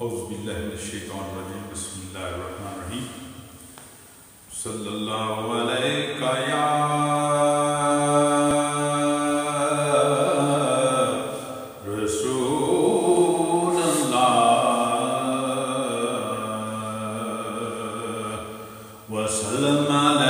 أعوذ بالله من الشيطان الرجيم. بسم الله الرحمن الرحيم. صلى الله عليك يا وسلم على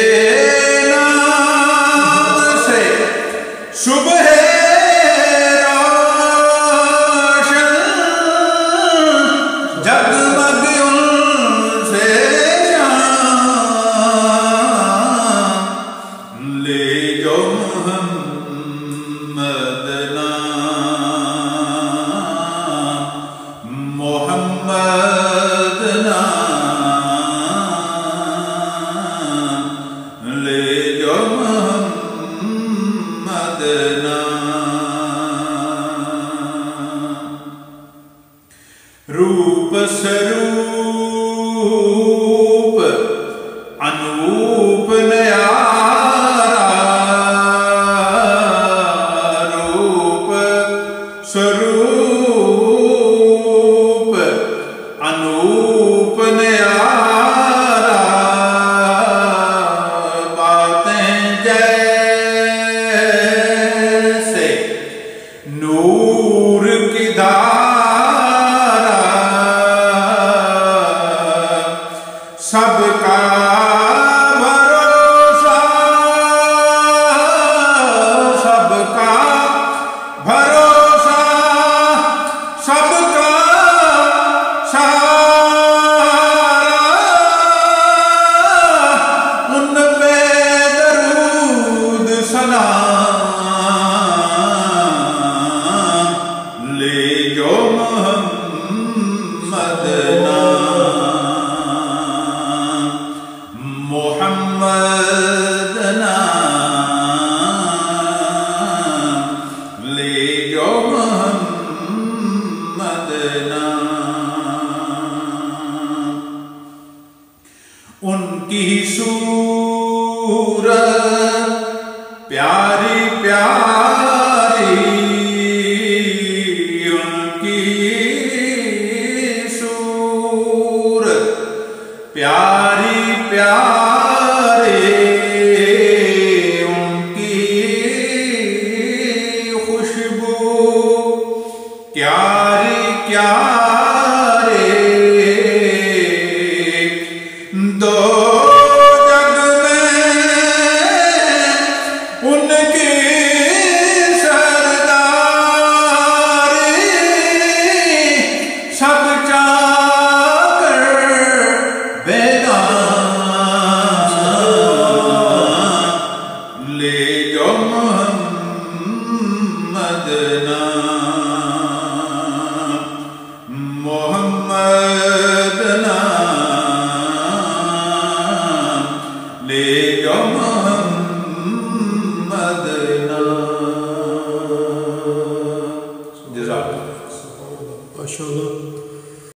रूप स्वरूप अनूप नया दूर प्यारी प्यारी उनकी सूर प्यारी Muhammadna le